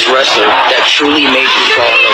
first wrestler that truly made you fall in love.